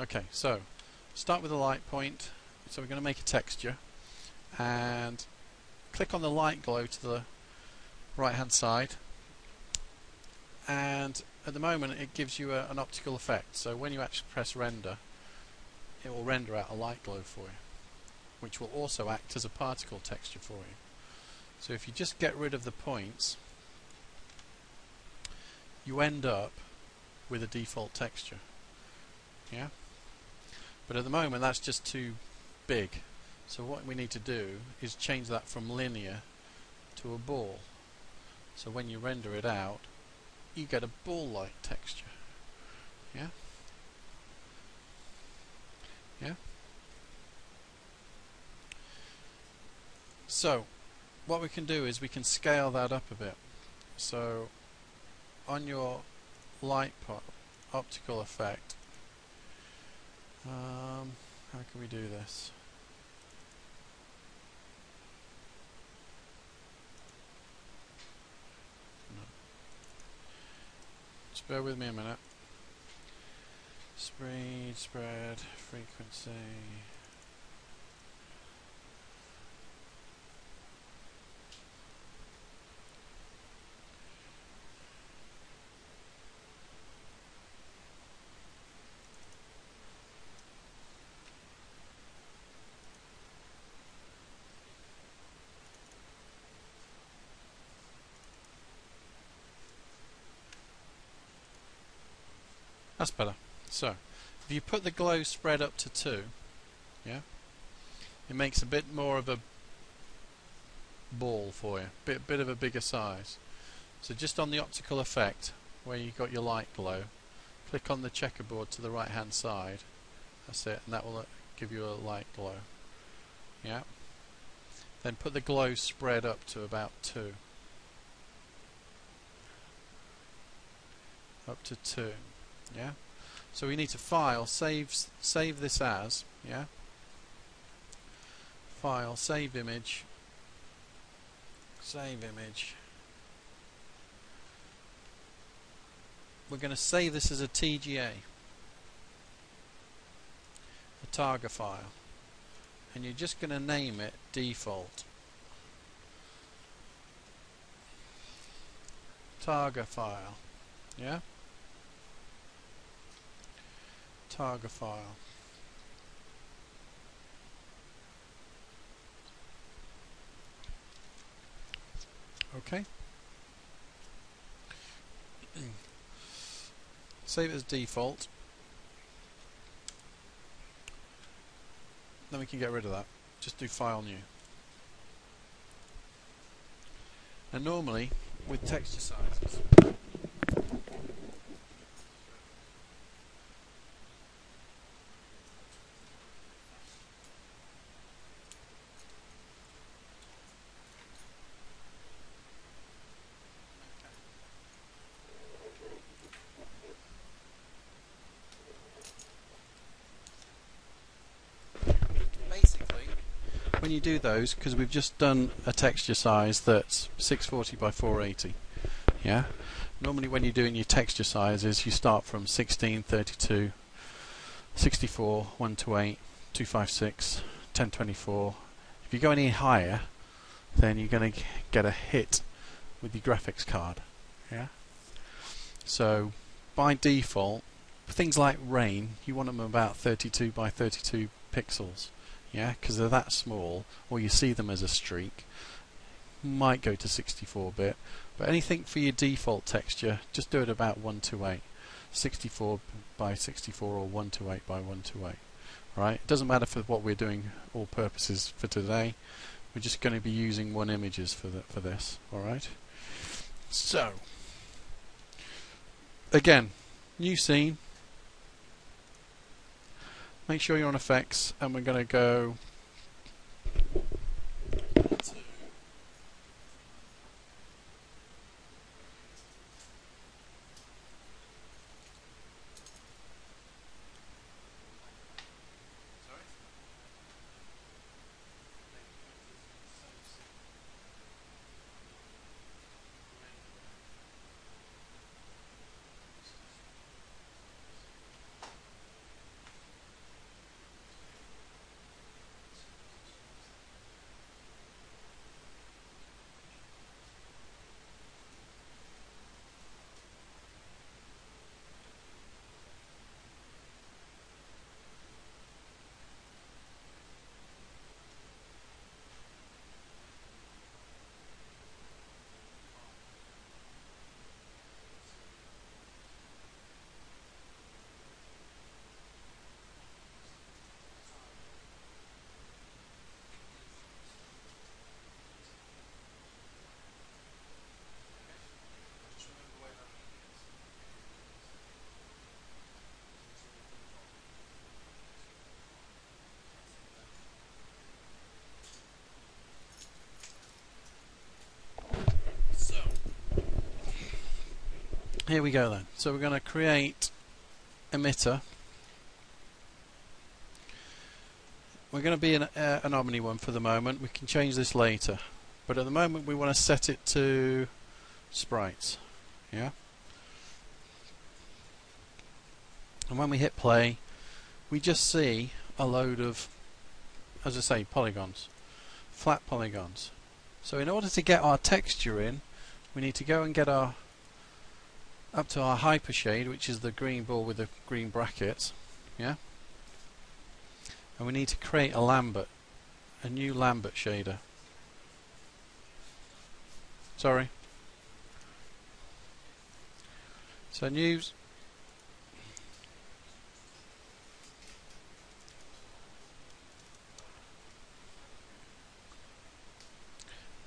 Okay, so start with a light point. So we're going to make a texture and click on the light glow to the right hand side. And at the moment it gives you a, an optical effect. So when you actually press render it will render out a light glow for you which will also act as a particle texture for you. So if you just get rid of the points you end up with a default texture. Yeah but at the moment that's just too big so what we need to do is change that from linear to a ball. So when you render it out, you get a ball-like texture. Yeah? Yeah? So, what we can do is we can scale that up a bit. So, on your light optical effect, um, how can we do this? Just bear with me a minute. Speed, spread, frequency. That's better. So, if you put the glow spread up to 2, yeah, it makes a bit more of a ball for you, bit bit of a bigger size. So just on the optical effect, where you got your light glow, click on the checkerboard to the right hand side. That's it, and that will uh, give you a light glow. Yeah. Then put the glow spread up to about 2. Up to 2 yeah? So we need to file save save this as yeah? File save image. Save image. We're going to save this as a TGA a. Targa file. And you're just going to name it default. Targa file. Yeah targa file. Okay. Save as default. Then we can get rid of that. Just do file new. And normally, with texture sizes, when you do those, because we've just done a texture size that's 640 by 480, yeah. Normally, when you're doing your texture sizes, you start from 16, 32, 64, 128, 256, 1024. If you go any higher, then you're going to get a hit with your graphics card, yeah. So, by default, things like rain, you want them about 32 by 32 pixels yeah, because they're that small, or you see them as a streak. Might go to 64-bit, but anything for your default texture, just do it about 128, 64 by 64 or 128 by 128. Right? It doesn't matter for what we're doing, all purposes for today. We're just going to be using one images for the, for this. All right. So, again, new scene, make sure you're on effects and we're going to go here we go then. So we're going to create emitter. We're going to be an, uh, an Omni one for the moment. We can change this later. But at the moment we want to set it to sprites. Yeah. And when we hit play, we just see a load of, as I say, polygons. Flat polygons. So in order to get our texture in, we need to go and get our up to our hypershade, which is the green ball with the green brackets. Yeah. And we need to create a Lambert, a new Lambert shader. Sorry. So news.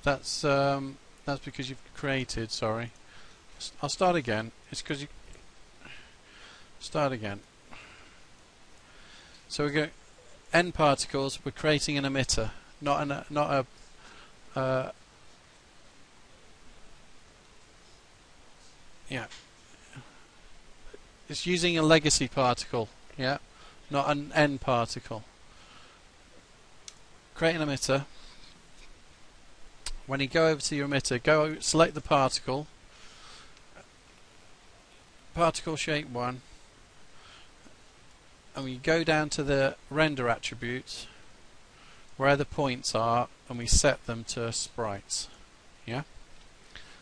That's um, that's because you've created. Sorry. I'll start again. It's because you start again. So we go n particles. We're creating an emitter, not an not a uh, yeah. It's using a legacy particle, yeah, not an n particle. Create an emitter. When you go over to your emitter, go select the particle particle shape 1 and we go down to the render attributes where the points are and we set them to sprites. Yeah?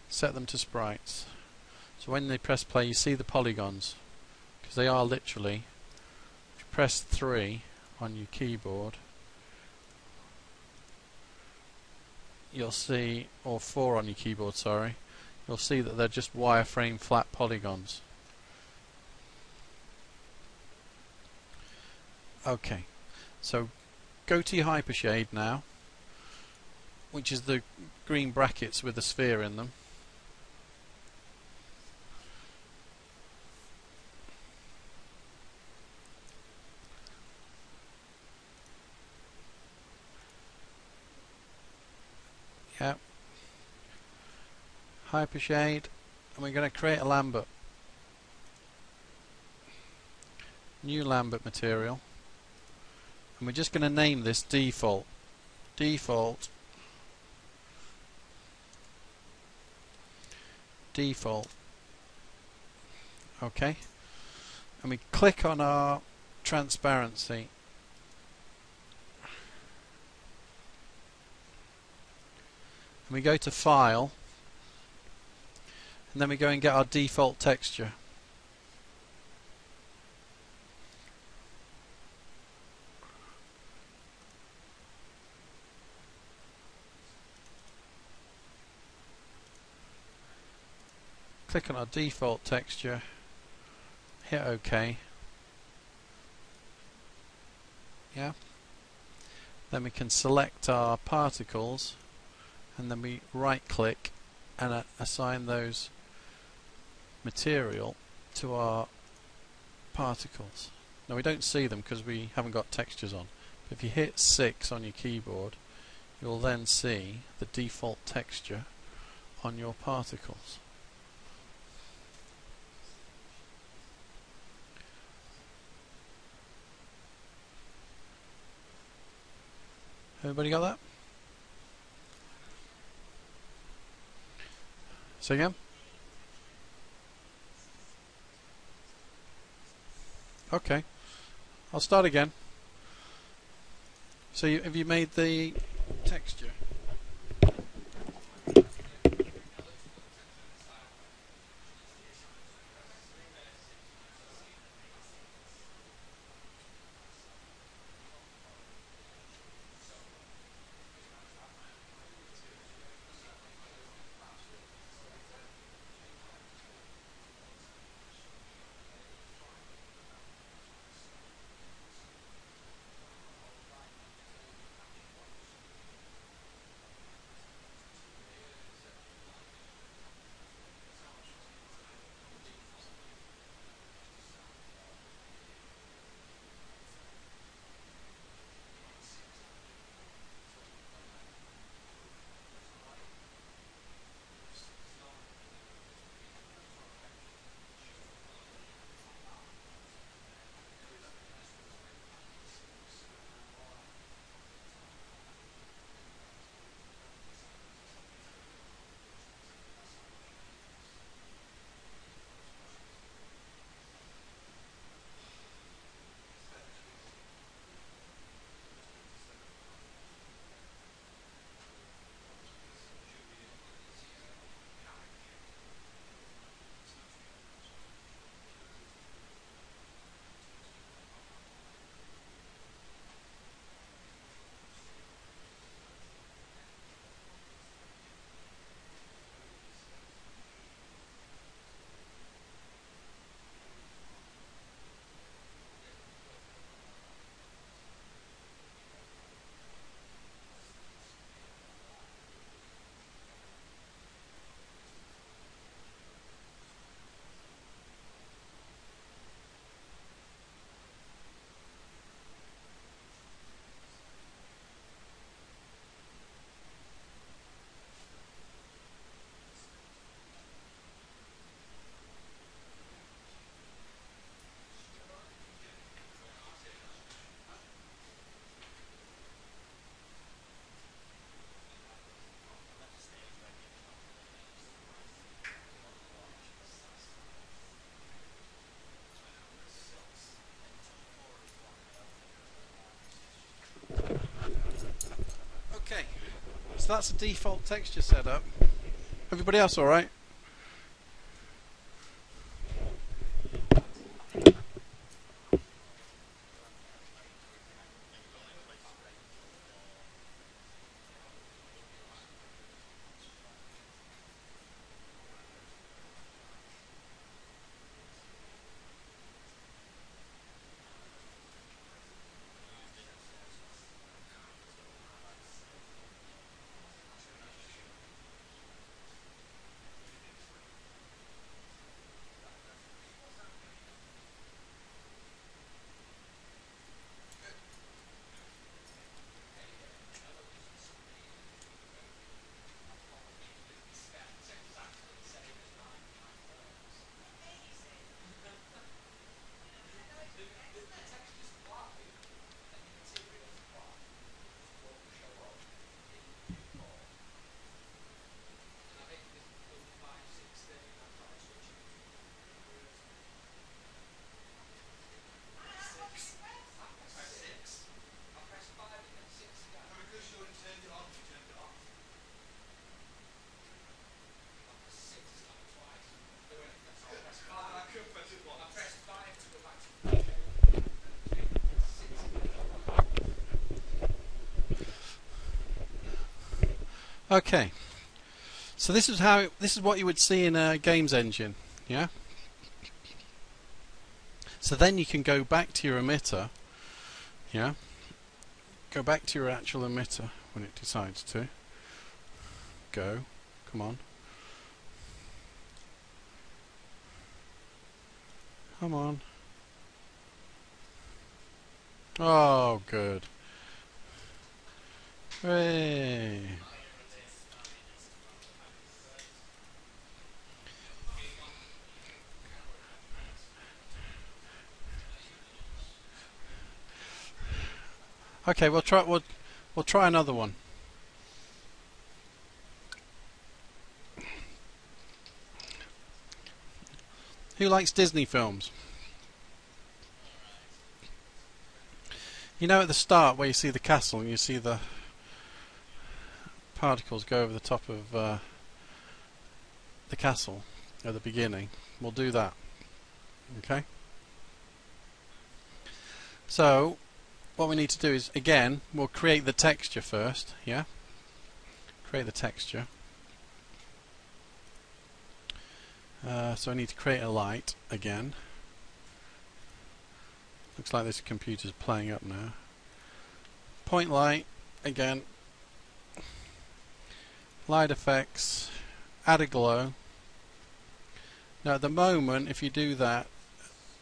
Set them to sprites. So when they press play you see the polygons because they are literally if you press 3 on your keyboard you'll see or 4 on your keyboard sorry you'll see that they're just wireframe flat polygons Okay, so go to your hypershade now, which is the green brackets with the sphere in them. Yep. Hypershade, and we're going to create a Lambert. New Lambert material and we're just going to name this default. Default. Default. Okay. And we click on our transparency. And we go to file. And then we go and get our default texture click on our default texture, hit OK. Yeah. Then we can select our particles and then we right click and uh, assign those material to our particles. Now we don't see them because we haven't got textures on. But if you hit 6 on your keyboard you'll then see the default texture on your particles. Everybody got that? Say again? Okay. I'll start again. So you, have you made the texture? That's the default texture setup. Everybody else all Okay. So this is how this is what you would see in a games engine, yeah? So then you can go back to your emitter, yeah? Go back to your actual emitter when it decides to. Go. Come on. Come on. Oh, good. Hooray. Okay, we'll try we'll we'll try another one. Who likes Disney films? You know at the start where you see the castle and you see the particles go over the top of uh, the castle at the beginning. We'll do that. Okay? So, what we need to do is, again, we'll create the texture first, yeah? Create the texture. Uh, so I need to create a light again. Looks like this computer's playing up now. Point light, again. Light effects, add a glow. Now at the moment, if you do that,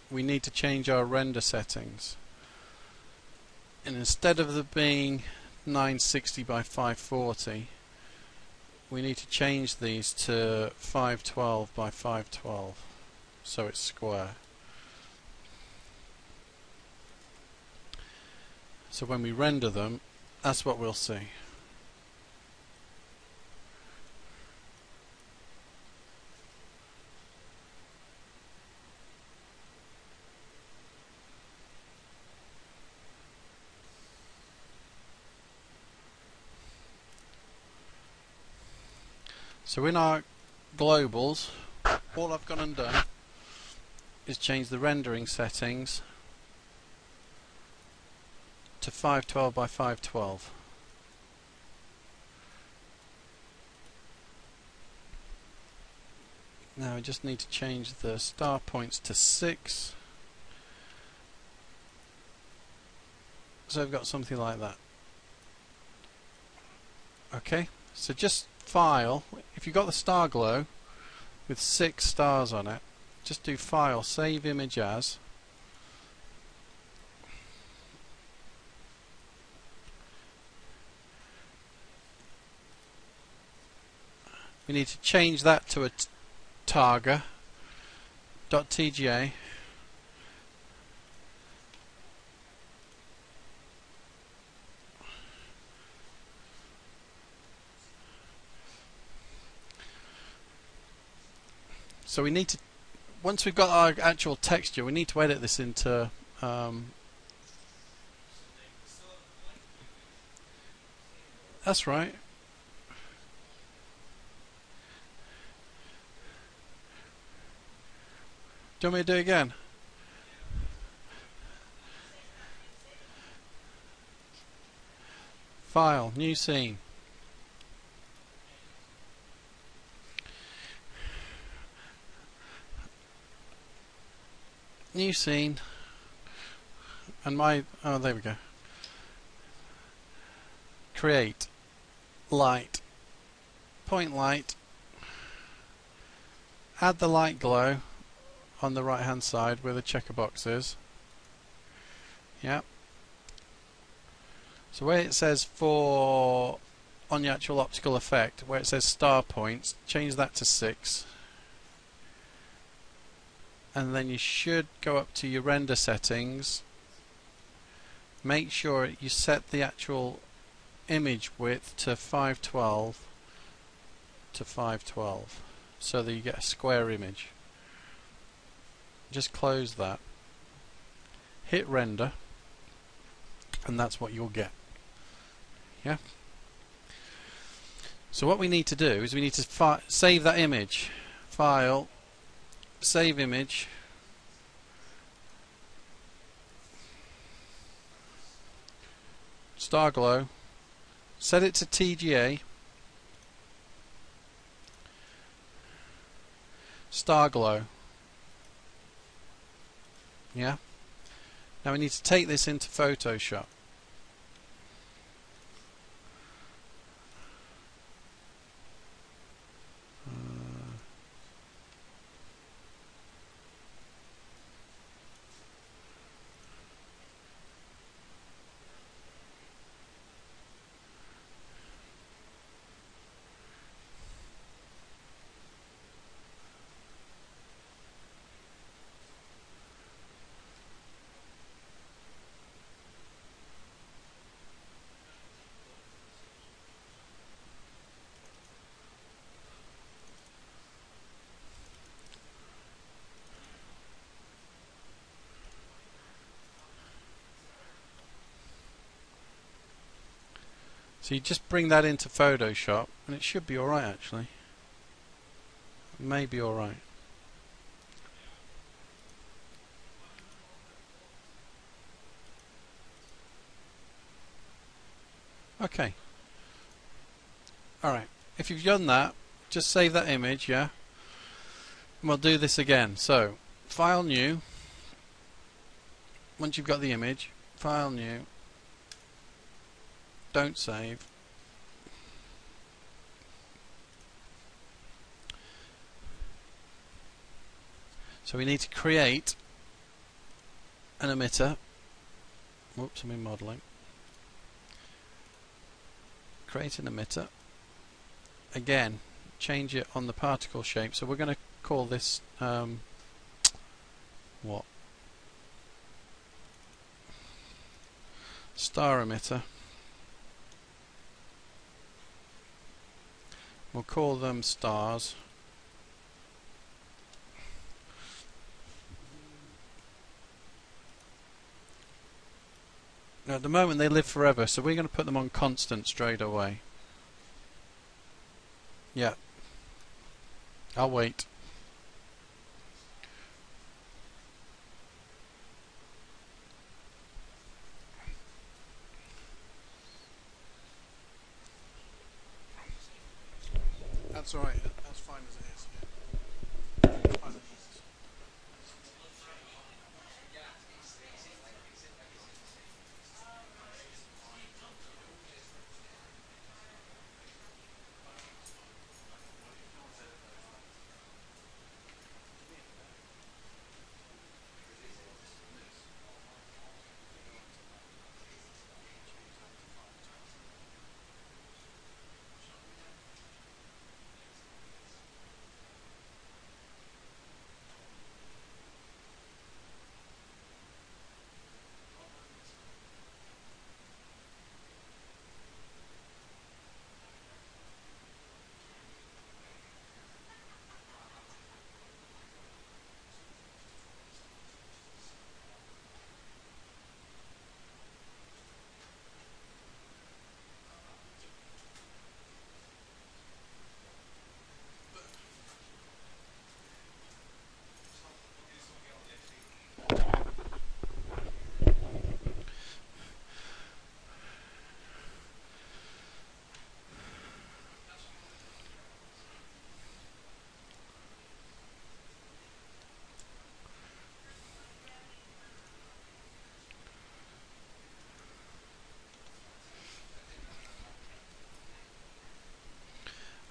we need to change our render settings and instead of the being 960 by 540 we need to change these to 512 by 512 so it's square. So when we render them that's what we'll see So in our globals, all I've gone and done is change the rendering settings to 512 by 512. Now I just need to change the star points to 6. So I've got something like that. Okay, so just file, if you've got the star glow with six stars on it, just do file, save image as. We need to change that to a targa.tga So we need to, once we've got our actual texture, we need to edit this into um, that's right. Do you want me to do it again? File, new scene. New scene. And my, oh there we go. Create. Light. Point light. Add the light glow on the right hand side where the checker box is. Yep. So where it says for on the actual optical effect, where it says star points, change that to 6. And then you should go up to your render settings. Make sure you set the actual image width to 512 to 512 so that you get a square image. Just close that. Hit render and that's what you'll get. Yeah. So what we need to do is we need to save that image. File, save image. Starglow. Set it to TGA. Starglow. Yeah. Now we need to take this into Photoshop. So you just bring that into Photoshop and it should be alright actually. It may be alright. Okay. Alright. If you've done that, just save that image, yeah? And we'll do this again. So, File New. Once you've got the image, File New don't save. So we need to create an emitter. Whoops, I'm in modeling. Create an emitter. Again, change it on the particle shape. So we're going to call this um, what? Star emitter. We'll call them stars. Now at the moment they live forever, so we're going to put them on constant straight away. Yeah. I'll wait. All right.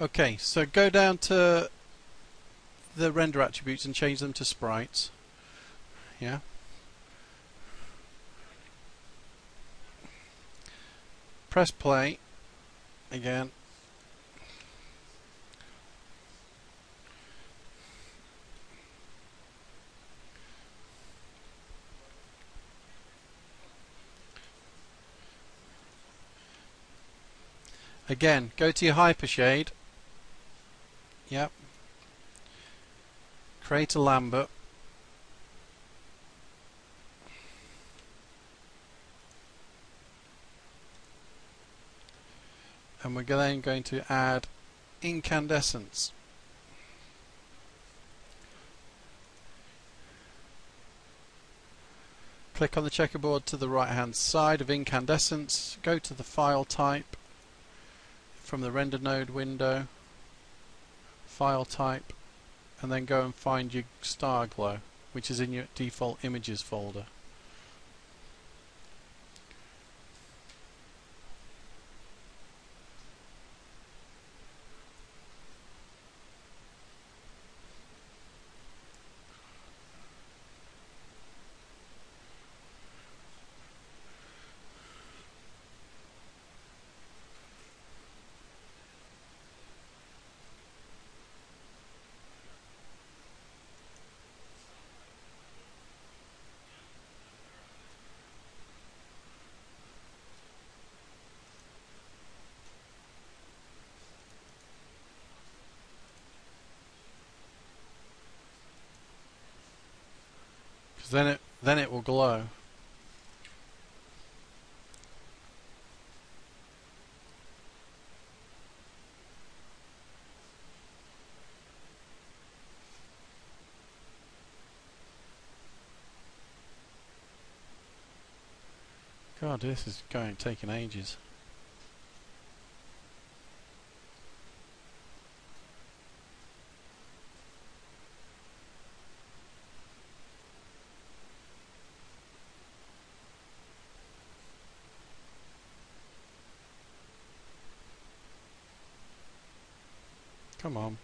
Okay, so go down to the render attributes and change them to sprites. Yeah. Press play again. Again, go to your hypershade. Yep. Create a Lambert. And we're then going to add incandescence. Click on the checkerboard to the right hand side of incandescence, go to the file type from the render node window, file type, and then go and find your star glow, which is in your default images folder. then it then it will glow. God, this is going taking ages. Come on.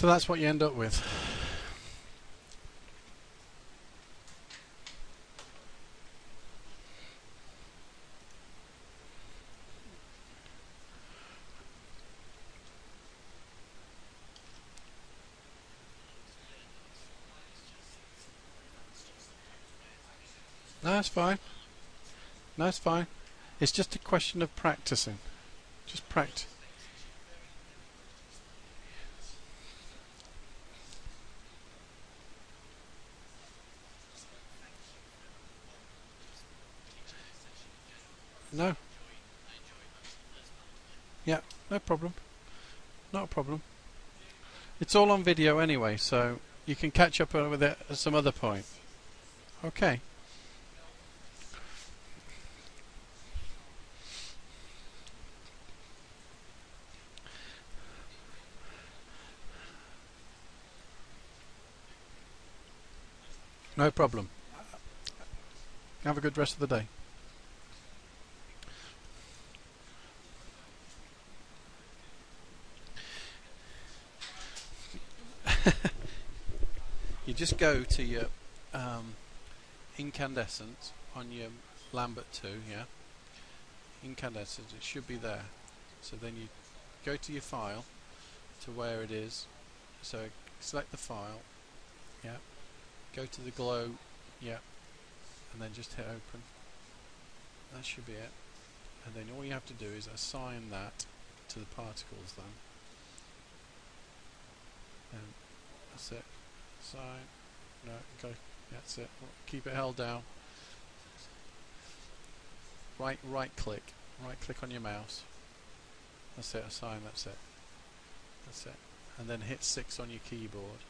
So that's what you end up with. No, that's fine. No, it's fine. It's just a question of practicing. Just practice. No. Yeah, no problem. Not a problem. It's all on video anyway, so you can catch up with it at some other point. Okay. No problem. Have a good rest of the day. you just go to your um, incandescent on your Lambert 2, yeah? Incandescent, it should be there. So then you go to your file, to where it is. So select the file, yeah. Go to the glow, yeah. And then just hit open. That should be it. And then all you have to do is assign that to the particles then. And that's it. Assign. No, go. That's it. Keep it held down. Right, right click. Right click on your mouse. That's it. Assign. That's it. That's it. And then hit six on your keyboard.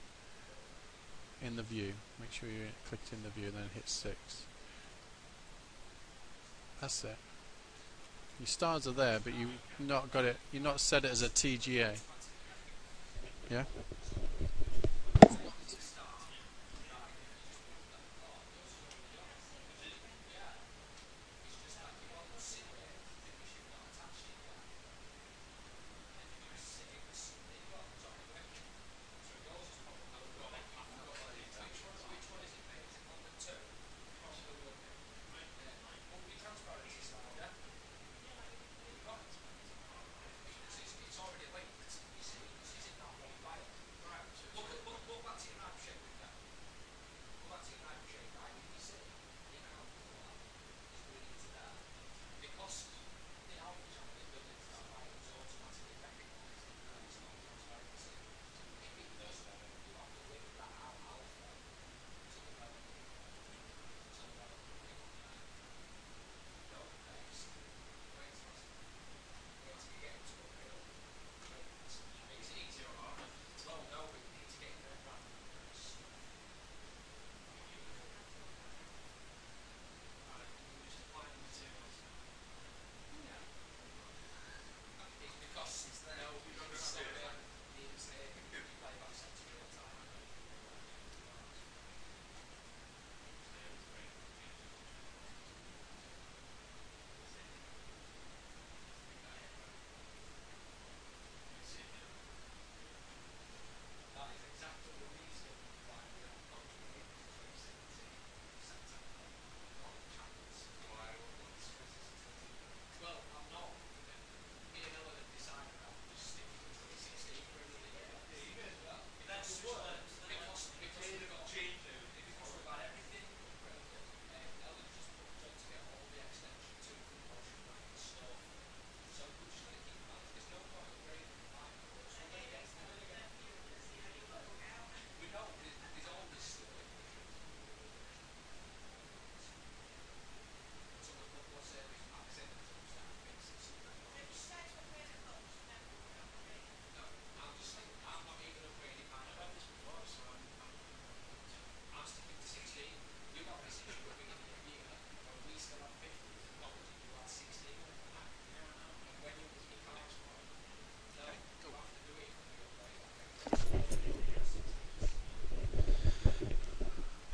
In the view. Make sure you clicked in the view. And then hit six. That's it. Your stars are there, but you've not got it. you've not set it as a TGA. Yeah.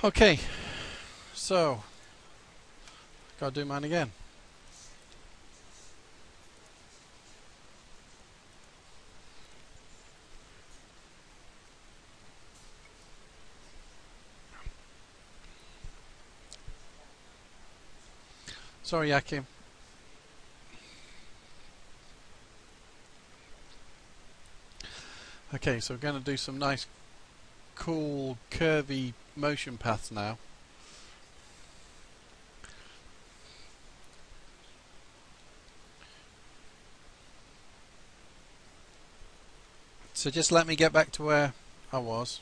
Okay, so gotta do mine again. Sorry, Yakim. Okay, so we're going to do some nice, cool, curvy motion paths now. So just let me get back to where I was.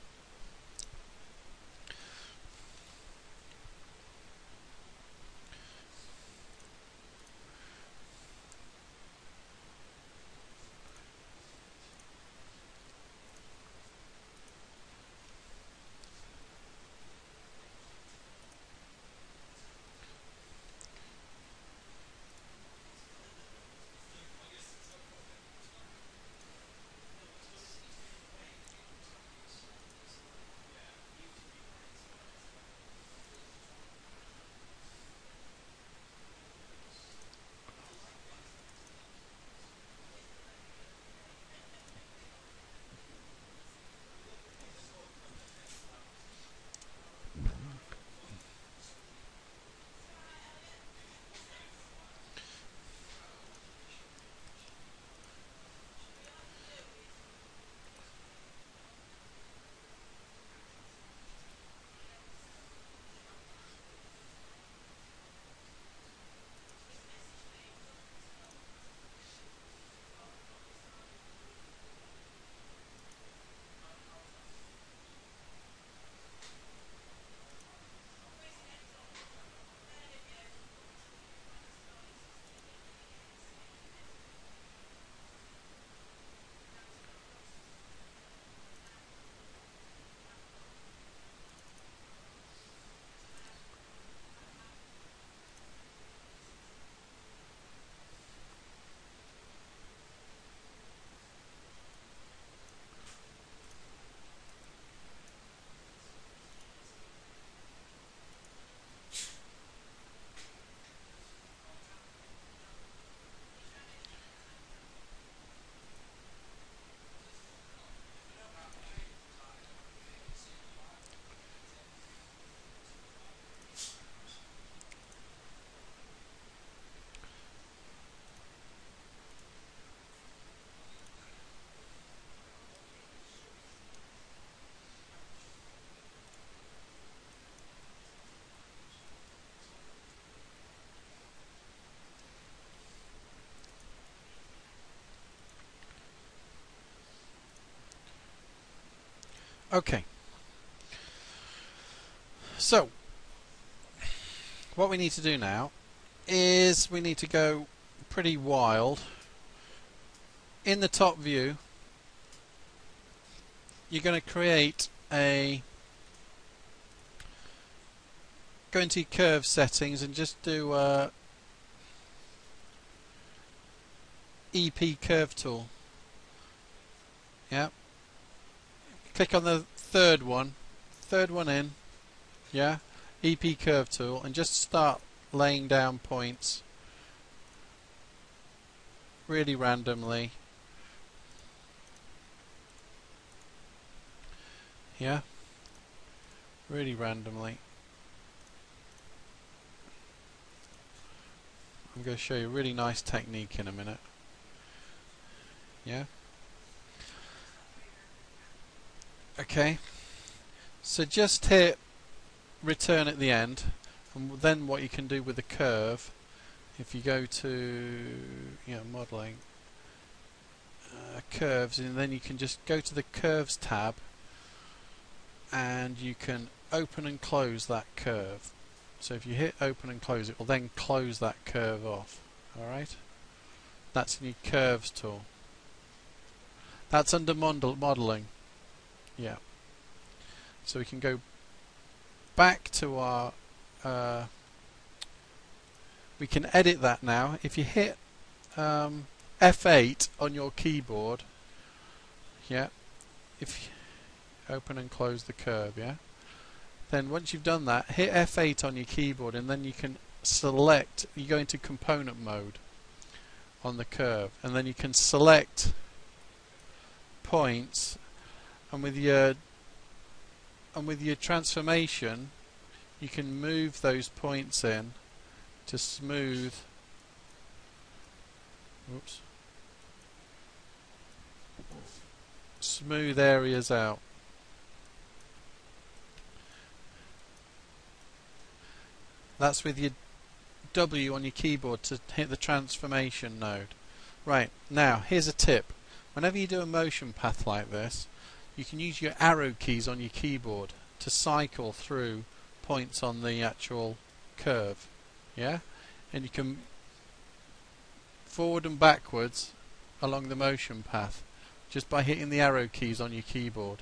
Okay. So, what we need to do now is we need to go pretty wild. In the top view, you're going to create a go into curve settings and just do uh, EP curve tool. Yeah. Click on the third one, third one in. Yeah. EP curve tool and just start laying down points really randomly. Yeah. Really randomly. I'm going to show you a really nice technique in a minute. Yeah. Okay. So just hit return at the end and then what you can do with the curve if you go to you know modeling uh, curves and then you can just go to the curves tab and you can open and close that curve. So if you hit open and close it will then close that curve off. Alright? That's in your curves tool. That's under model modeling yeah. So we can go back to our uh, we can edit that now. If you hit um, F8 on your keyboard yeah if open and close the curve yeah then once you've done that hit F8 on your keyboard and then you can select you go into component mode on the curve and then you can select points and with your and with your transformation you can move those points in to smooth. Oops, smooth areas out. That's with your W on your keyboard to hit the transformation node. Right now here's a tip. Whenever you do a motion path like this you can use your arrow keys on your keyboard to cycle through points on the actual curve yeah? And you can forward and backwards along the motion path just by hitting the arrow keys on your keyboard.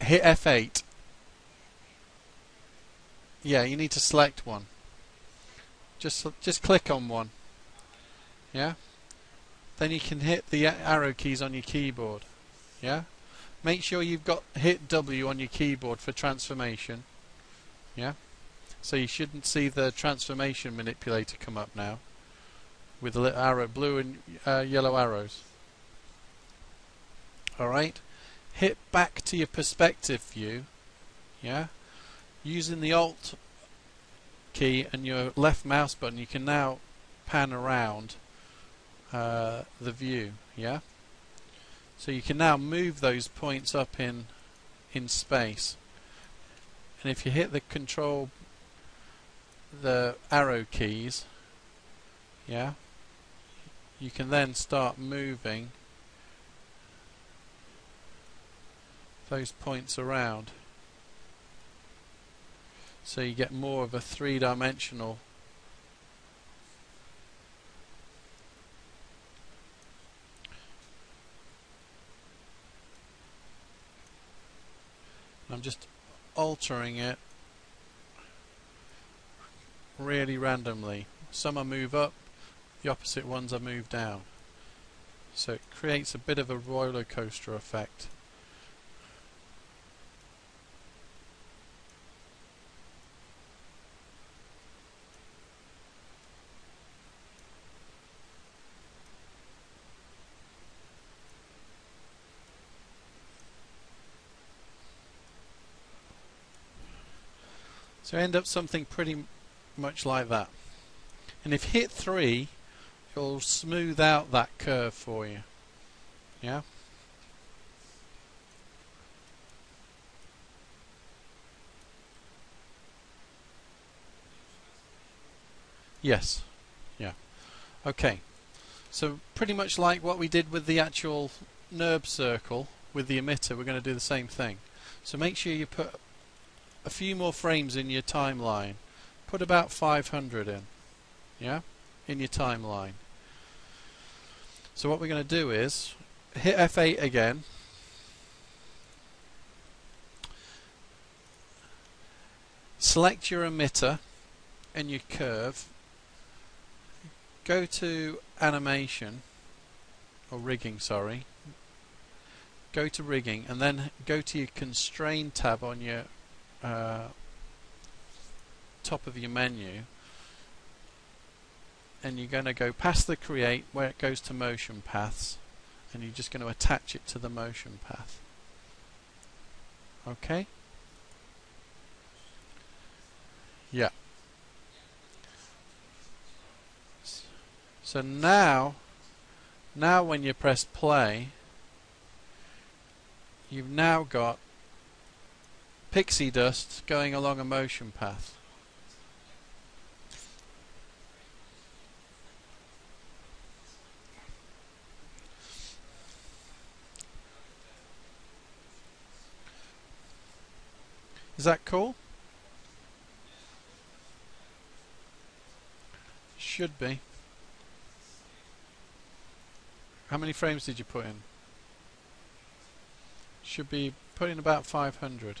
Hit F8 yeah you need to select one. Just just click on one yeah then you can hit the arrow keys on your keyboard. Yeah? Make sure you've got hit W on your keyboard for transformation. Yeah? So you shouldn't see the transformation manipulator come up now with the little arrow, blue and uh, yellow arrows. Alright? Hit back to your perspective view. Yeah? Using the Alt key and your left mouse button you can now pan around uh, the view yeah? So you can now move those points up in in space. And if you hit the control the arrow keys yeah you can then start moving those points around. So you get more of a three-dimensional I'm just altering it really randomly. Some I move up, the opposite ones I move down. So it creates a bit of a roller coaster effect. So end up something pretty much like that. And if hit 3, it'll smooth out that curve for you. Yeah? Yes. Yeah. Okay. So pretty much like what we did with the actual NURB circle with the emitter, we're going to do the same thing. So make sure you put a few more frames in your timeline. Put about 500 in, yeah, in your timeline. So what we're going to do is hit F8 again. Select your emitter and your curve. Go to animation or rigging, sorry. Go to rigging and then go to your constrain tab on your uh, top of your menu and you're going to go past the create where it goes to motion paths and you're just going to attach it to the motion path. Okay? Yeah. So now now when you press play you've now got pixie dust going along a motion path Is that cool? Should be. How many frames did you put in? Should be putting about 500.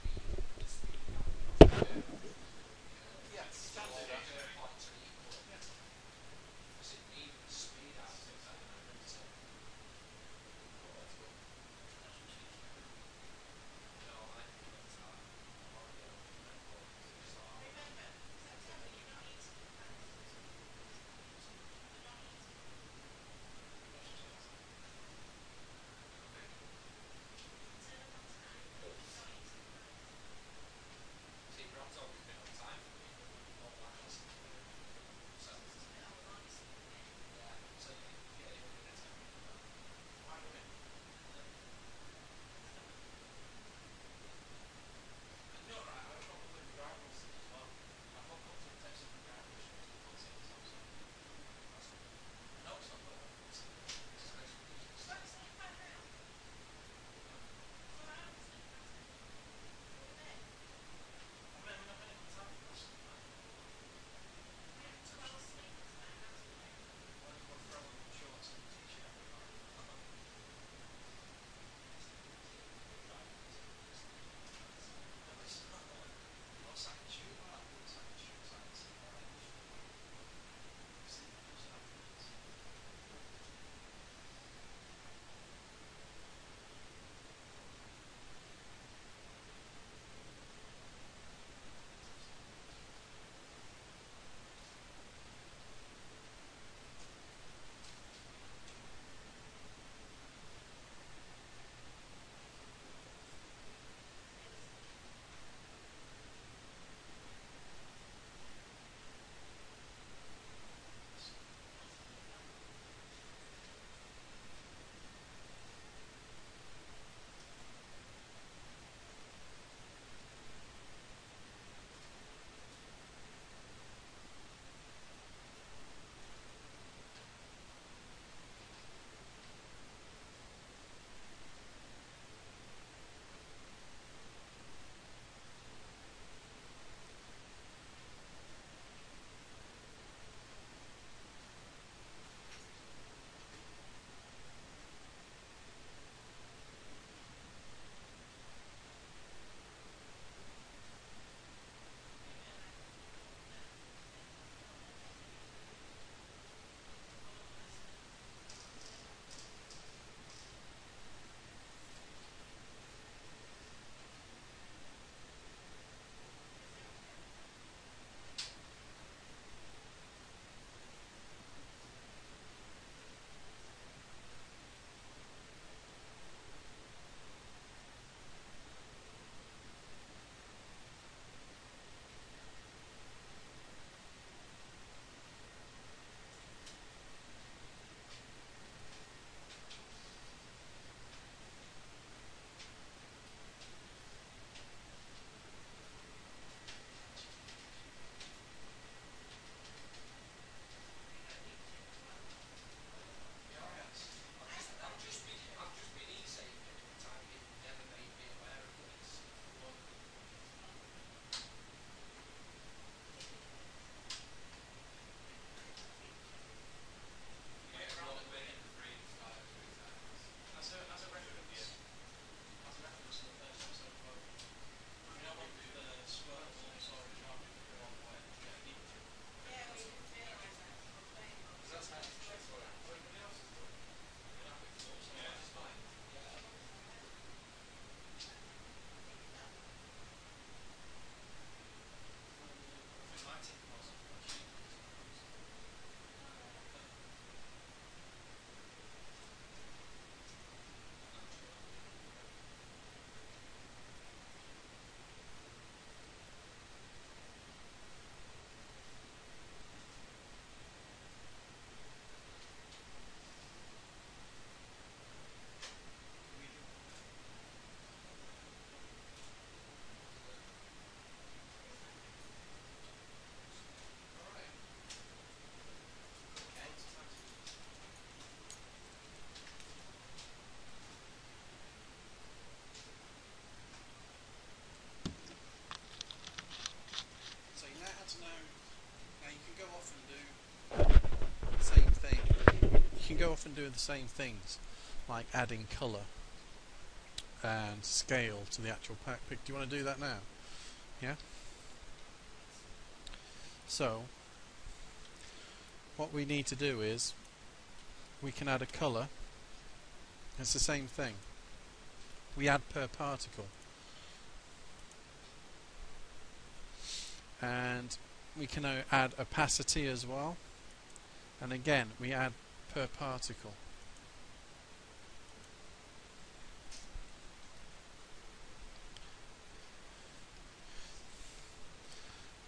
The same things, like adding colour and scale to the actual pack pick. Do you want to do that now? Yeah? So, what we need to do is, we can add a colour. It's the same thing. We add per particle. And we can uh, add opacity as well. And again, we add per particle.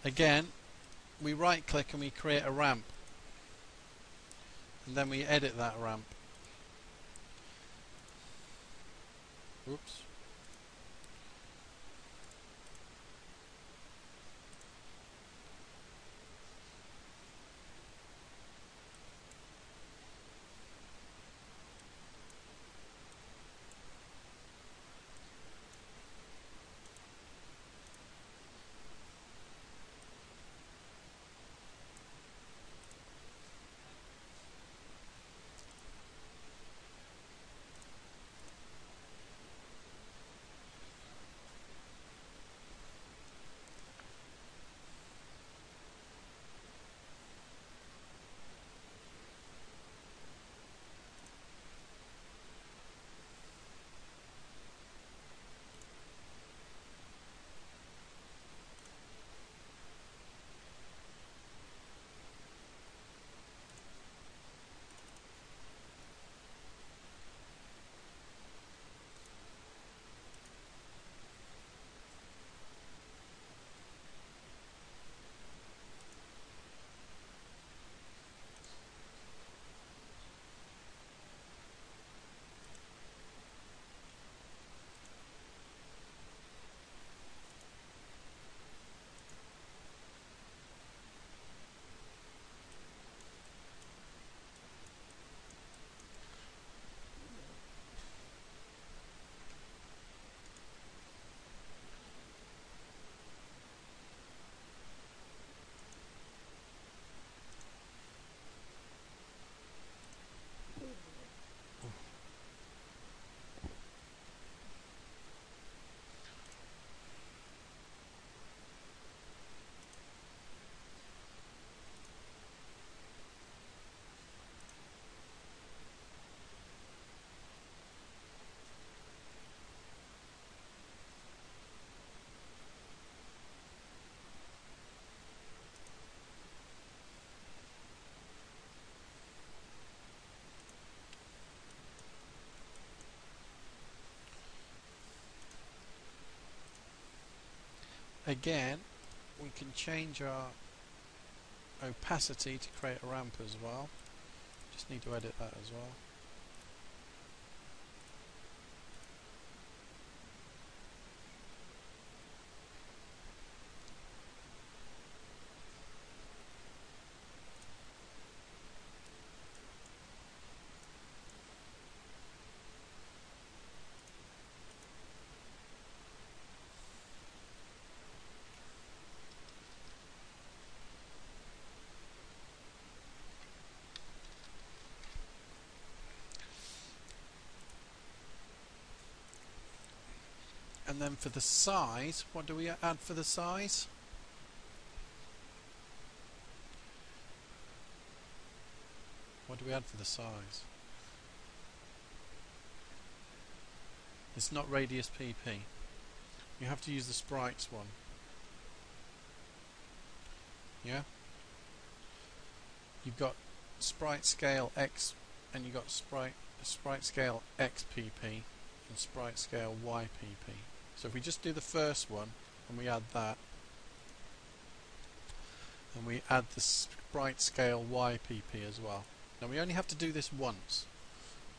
Again, we right click and we create a ramp. And then we edit that ramp. Oops. Again we can change our opacity to create a ramp as well. Just need to edit that as well and then for the size what do we add for the size? What do we add for the size? It's not radius pp you have to use the sprites one. Yeah? You've got sprite scale x and you've got sprite sprite scale xpp and sprite scale ypp so if we just do the first one and we add that and we add the sprite scale YPP as well. Now we only have to do this once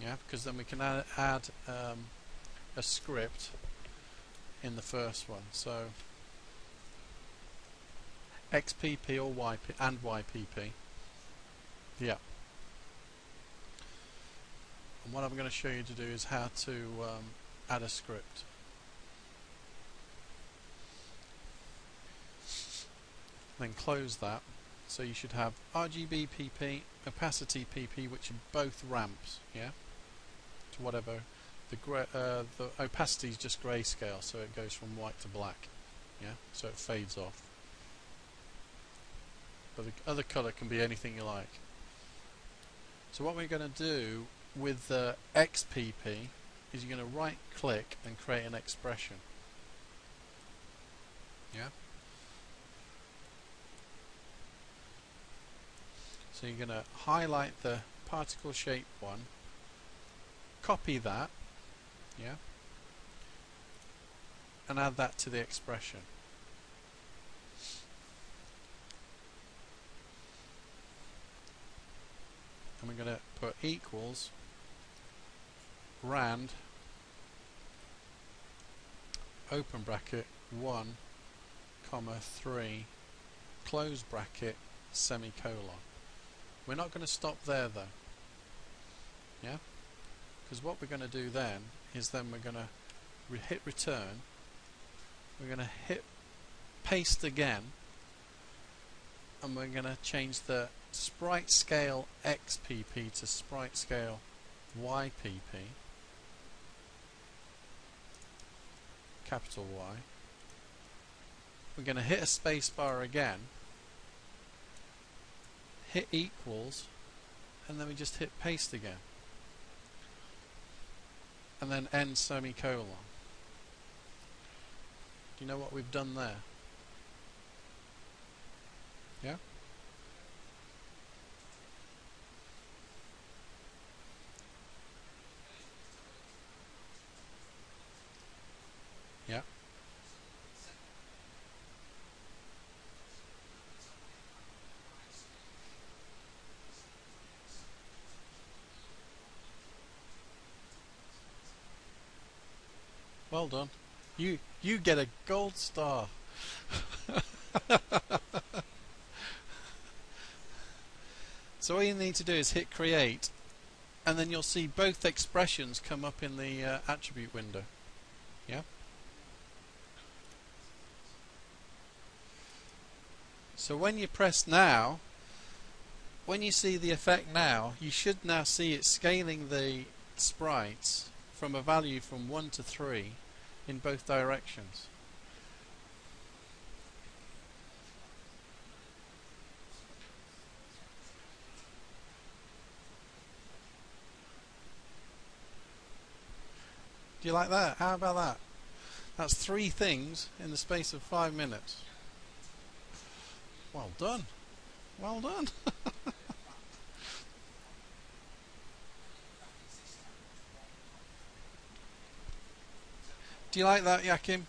yeah because then we can add, add um, a script in the first one. So XPP or YP and YPP yeah. And what I'm going to show you to do is how to um, add a script then close that So you should have RGB PP, opacity PP, which are both ramps, yeah, to whatever. The uh, the opacity is just grayscale, so it goes from white to black, yeah, so it fades off. But the other color can be anything you like. So what we're going to do with the XPP is you're going to right click and create an expression. Yeah. So you're going to highlight the particle shape one, copy that, yeah, and add that to the expression. And we're going to put equals rand open bracket 1 comma 3 close bracket semicolon we're not going to stop there though. Yeah? Because what we're going to do then is then we're going to re hit return. We're going to hit paste again. And we're going to change the sprite scale XPP to sprite scale YPP capital Y. We're going to hit a spacebar again hit equals and then we just hit paste again. And then end semicolon. Do you know what we've done there yeah Yeah. Well done. You you get a gold star. so all you need to do is hit create and then you'll see both expressions come up in the uh, attribute window. Yeah? So when you press now, when you see the effect now, you should now see it scaling the sprites from a value from 1 to 3 in both directions. Do you like that? How about that? That's three things in the space of five minutes. Well done. Well done. Do you like that, Yakim?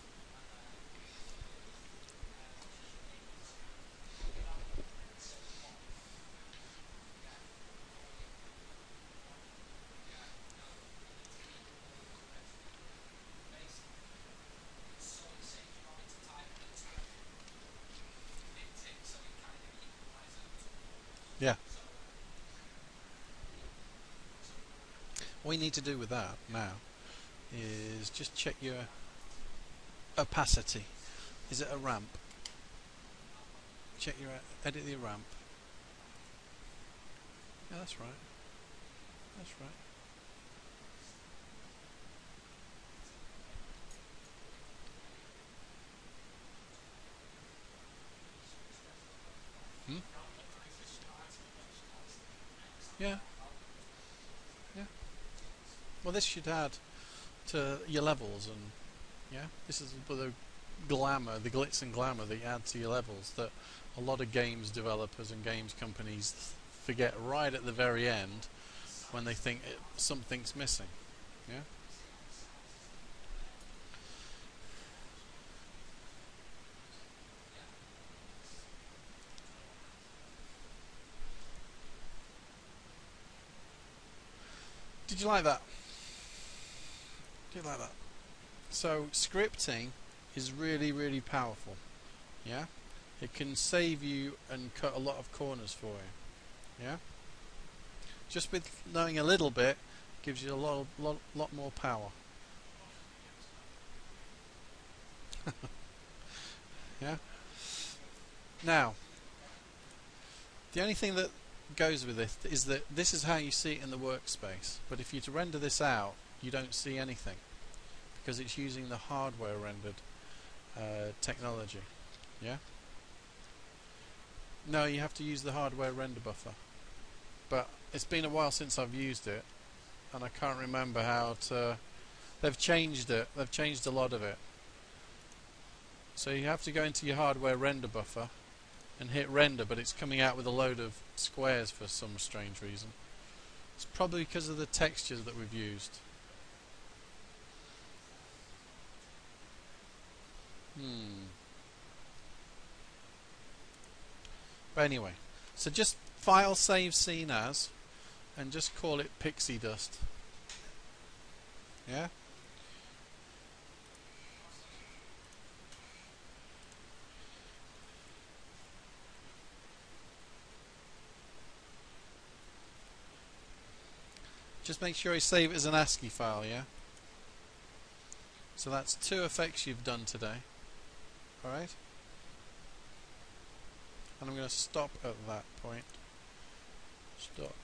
Yeah. What you need to do with that now is just check your opacity. Is it a ramp? Check your edit the ramp. Yeah, that's right. That's right. Hmm? Yeah. Yeah. Well, this should add to your levels and yeah, this is the glamour, the glitz and glamour that you add to your levels that a lot of games developers and games companies forget right at the very end when they think it, something's missing. Yeah. Did you like that? Like that? So scripting is really really powerful. Yeah? It can save you and cut a lot of corners for you. Yeah? Just with knowing a little bit gives you a lot lot lot more power. yeah? Now The only thing that goes with this is that this is how you see it in the workspace. But if you to render this out, you don't see anything because it's using the hardware rendered uh, technology. Yeah. No, you have to use the hardware render buffer. But it's been a while since I've used it, and I can't remember how to. They've changed it. They've changed a lot of it. So you have to go into your hardware render buffer and hit render, but it's coming out with a load of squares for some strange reason. It's probably because of the textures that we've used. Hmm. But anyway, so just file save scene as and just call it pixie dust. Yeah? Just make sure you save it as an ASCII file, yeah? So that's two effects you've done today. Alright? And I'm going to stop at that point. Stop.